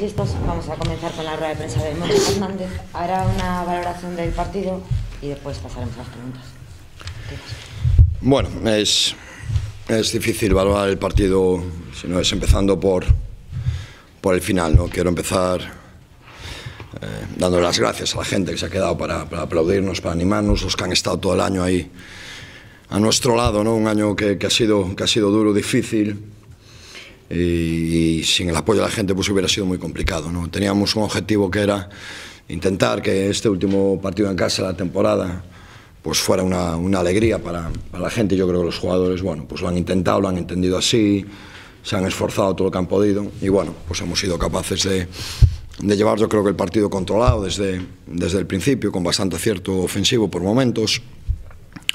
listos. Vamos a comenzar con la rueda de prensa de Mónica Fernández. Hará una valoración del partido y después pasaremos a las preguntas. Bueno, es, es difícil valorar el partido si no es empezando por, por el final. ¿no? Quiero empezar eh, dando las gracias a la gente que se ha quedado para, para, aplaudirnos, para animarnos, los que han estado todo el año ahí a nuestro lado, ¿no? un año que, que ha sido, que ha sido duro, difícil y, sin el apoyo de la gente pues hubiera sido muy complicado. ¿no? Teníamos un objetivo que era intentar que este último partido en casa de la temporada pues fuera una, una alegría para, para, la gente. Yo creo que los jugadores bueno, pues lo han intentado, lo han entendido así, se han esforzado todo lo que han podido y bueno, pues hemos sido capaces de, de llevar yo creo que el partido controlado desde, desde el principio, con bastante acierto ofensivo por momentos,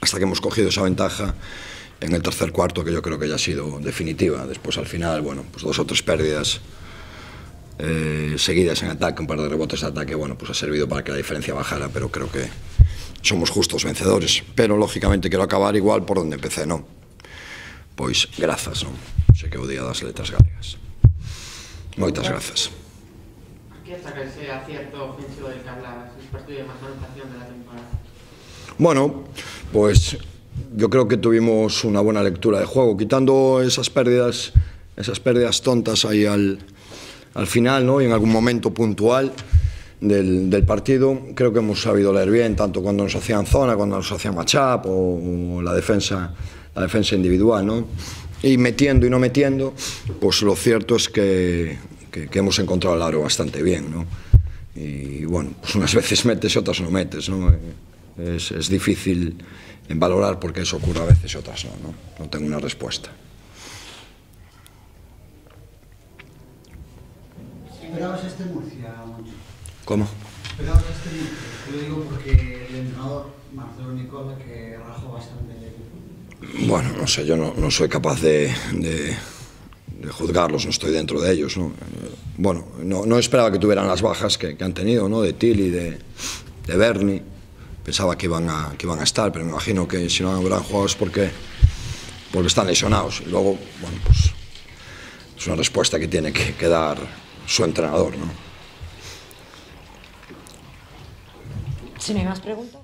hasta que hemos cogido esa ventaja en el tercer cuarto que yo creo que ya ha sido definitiva. Después al final, bueno, pues dos o tres pérdidas eh, seguidas en ataque, un par de rebotes de ataque, bueno, pues ha servido para que la diferencia bajara, pero creo que somos justos vencedores. Pero lógicamente quiero acabar igual por donde empecé, ¿no? Pois grazas, non? Sei que o día das letras galegas. Moitas grazas. Que saca ese acierto ofensivo del que hablabas? Es partido de más anotación de la temporada. Bueno, pois pues, yo creo que tuvimos una buena lectura de juego, quitando esas pérdidas, esas pérdidas tontas ahí al, al final, ¿no? Y en algún momento puntual del, del, partido, creo que hemos sabido leer bien, tanto cuando nos hacían zona, cuando nos hacían matchup o, o la defensa, la defensa individual, ¿no? Y metiendo y no metiendo, pues lo cierto es que, que, que hemos encontrado el aro bastante bien, ¿no? Y bueno, pues unas veces metes y otras no metes, ¿no? Es, es difícil en valorar porque eso ocurre a veces y otras no, no, no tengo una respuesta. ¿Esperabas este Murcia, Moncho? ¿Cómo? ¿Esperabas este Murcia? Lo digo porque el entrenador Marcelo Nicola que rajó bastante el equipo. Bueno, no sé, yo no, no soy capaz de, de, de, juzgarlos, no estoy dentro de ellos. ¿no? Bueno, no, no esperaba que tuvieran las bajas que, que han tenido, ¿no? de Tilly, de, de Bernie. Pensaba que iban, a, que iban a estar, pero me imagino que si no habrán jugado es porque, porque están lesionados. Y luego, bueno, pues es una respuesta que tiene que, dar su entrenador, ¿no? Si no hay más preguntas.